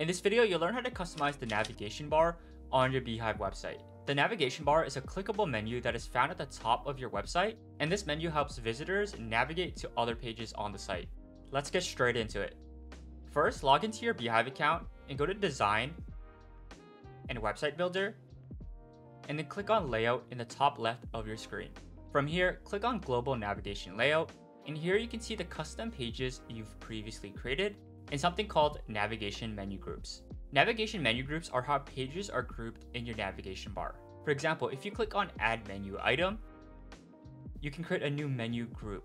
In this video, you'll learn how to customize the navigation bar on your beehiiv website. The navigation bar is a clickable menu that is found at the top of your website, and this menu helps visitors navigate to other pages on the site. Let's get straight into it. First, log into your beehiiv account and go to Design and Website Builder, and then click on Layout in the top left of your screen. From here, click on Global Navigation Layout, and here you can see the custom pages you've previously created and something called Navigation Menu Groups. Navigation menu groups are how pages are grouped in your navigation bar. For example, if you click on Add Menu Item, you can create a new menu group.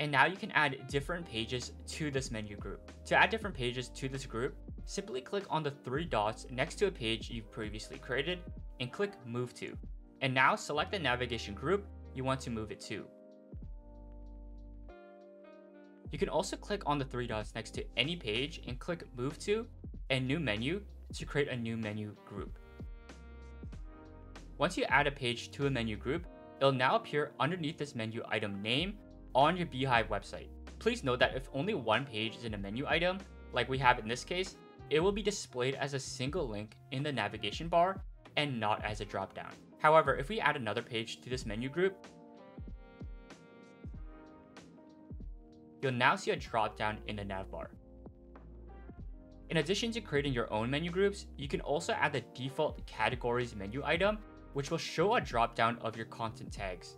And now you can add different pages to this menu group. To add different pages to this group, simply click on the three dots next to a page you've previously created and click Move To. And now select the navigation group you want to move it to. You can also click on the three dots next to any page and click Move To and New Menu to create a new menu group. Once you add a page to a menu group, it'll now appear underneath this menu item name on your beehiiv website. Please note that if only one page is in a menu item, like we have in this case, it will be displayed as a single link in the navigation bar and not as a dropdown. However, if we add another page to this menu group, you'll now see a drop-down in the navbar. In addition to creating your own menu groups, you can also add the default categories menu item, which will show a drop-down of your content tags.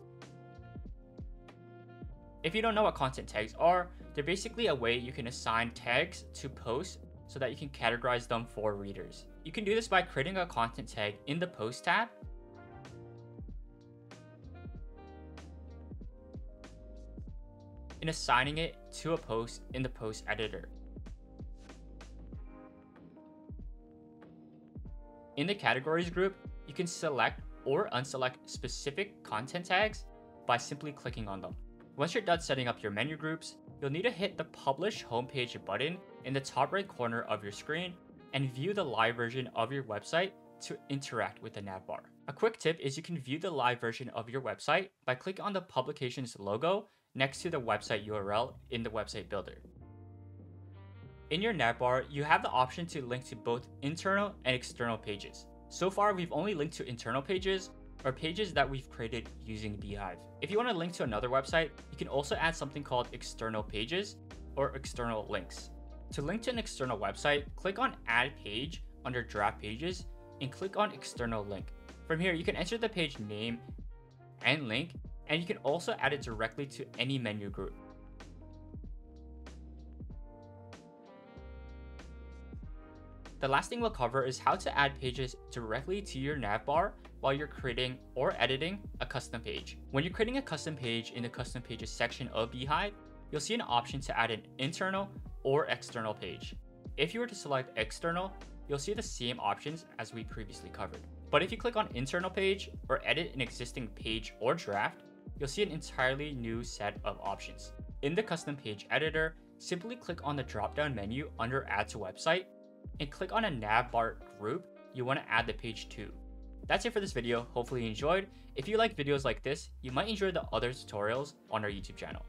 If you don't know what content tags are, they're basically a way you can assign tags to posts so that you can categorize them for readers. You can do this by creating a content tag in the post tab and assigning it to a post in the post editor. In the categories group, you can select or unselect specific content tags by simply clicking on them. Once you're done setting up your menu groups, you'll need to hit the Publish Homepage button in the top right corner of your screen and view the live version of your website to interact with the navbar. A quick tip is you can view the live version of your website by clicking on the publication's logo next to the website URL in the website builder. In your navbar, you have the option to link to both internal and external pages. So far, we've only linked to internal pages, or pages that we've created using beehiiv. If you want to link to another website, you can also add something called external pages or external links. To link to an external website, click on Add Page under Draft Pages and click on External Link. From here, you can enter the page name and link and you can also add it directly to any menu group. The last thing we'll cover is how to add pages directly to your navbar while you're creating or editing a custom page. When you're creating a custom page in the custom pages section of beehiiv, you'll see an option to add an internal or external page. If you were to select external, you'll see the same options as we previously covered. But if you click on internal page or edit an existing page or draft, you'll see an entirely new set of options. In the custom page editor, simply click on the drop-down menu under Add to Website and click on a navbar group you want to add the page to. That's it for this video, hopefully you enjoyed. If you like videos like this, you might enjoy the other tutorials on our YouTube channel.